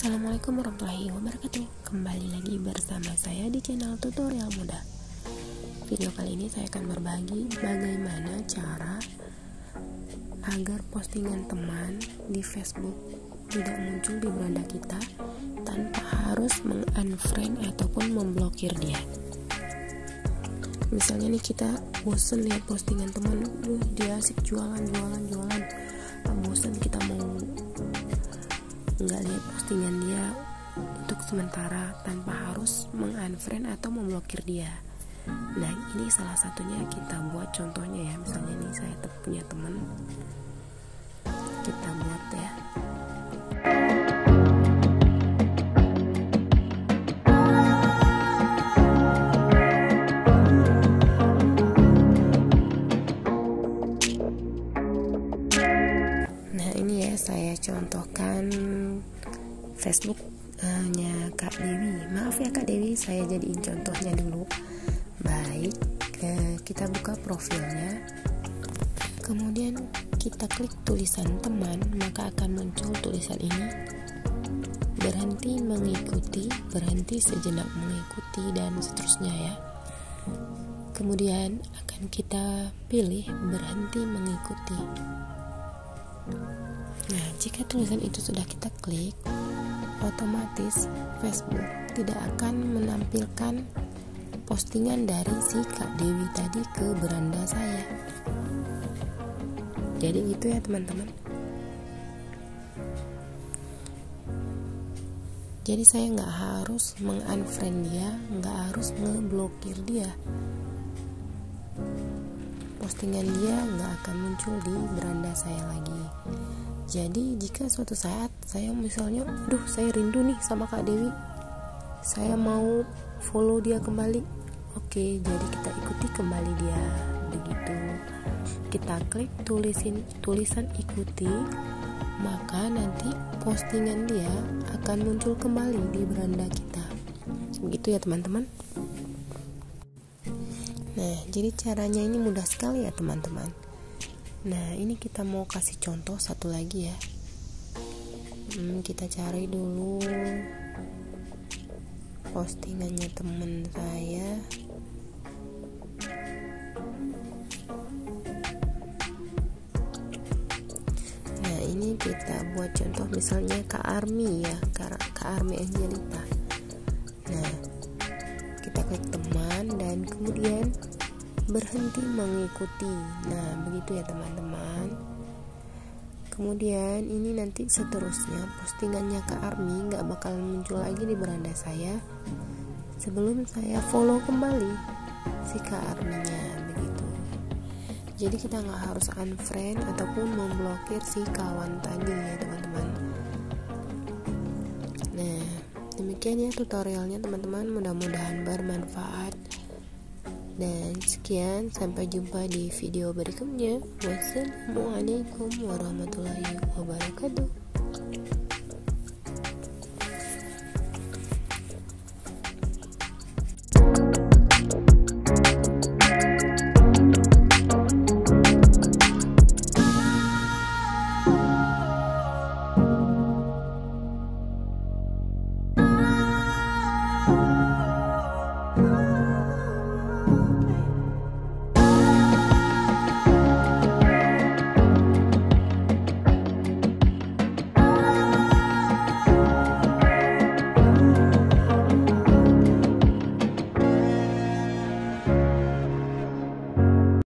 Assalamualaikum warahmatullahi wabarakatuh. Kembali lagi bersama saya di channel tutorial mudah Video kali ini saya akan berbagi bagaimana cara Agar postingan teman di Facebook tidak muncul di beranda kita Tanpa harus meng-unfriend ataupun memblokir dia. Misalnya nih kita bosen lihat postingan teman Dia asik jualan, jualan, jualan. Bosen kita mau nggak lihat postingan dia untuk sementara tanpa harus mengunfriend atau memblokir dia. Nah ini salah satunya kita buat contohnya ya. Misalnya ini saya punya teman kita buat ya Saya contohkan Facebooknya Kak Dewi. Maaf ya Kak Dewi, saya jadiin contohnya dulu. Baik, eh, kita buka profilnya. Kemudian kita klik tulisan teman, maka akan muncul tulisan ini. Berhenti mengikuti, berhenti sejenak mengikuti dan seterusnya ya. Kemudian akan kita pilih berhenti mengikuti. Nah, jika tulisan itu sudah kita klik, otomatis Facebook tidak akan menampilkan postingan dari si Kak Dewi tadi ke beranda saya. Jadi itu ya teman-teman. Jadi saya nggak harus mengunfriend dia, nggak harus ngeblokir dia. Postingan dia nggak akan muncul di beranda saya. Jadi jika suatu saat saya misalnya, duh saya rindu nih sama Kak Dewi, saya mau follow dia kembali. Oke, jadi kita ikuti kembali dia. Begitu. Kita klik tulisin tulisan ikuti, maka nanti postingan dia akan muncul kembali di beranda kita. Begitu ya teman-teman. Nah, jadi caranya ini mudah sekali ya teman-teman. Nah, ini kita mau kasih contoh satu lagi ya. Hmm, kita cari dulu postingannya temen saya. Nah, ini kita buat contoh misalnya Kak Armi ya, Kak, Armi Angelita. Nah, kita klik teman dan kemudian berhenti mengikuti. Nah begitu ya teman-teman. Kemudian ini nanti seterusnya postingannya ke Army nggak bakal muncul lagi di beranda saya sebelum saya follow kembali si Kak Arminya begitu. Jadi kita nggak harus unfriend ataupun memblokir si kawan tadi ya teman-teman. Nah demikian ya tutorialnya teman-teman. Mudah-mudahan bermanfaat dan sekian, sampai jumpa di video berikutnya. Wassalamualaikum warahmatullahi wabarakatuh.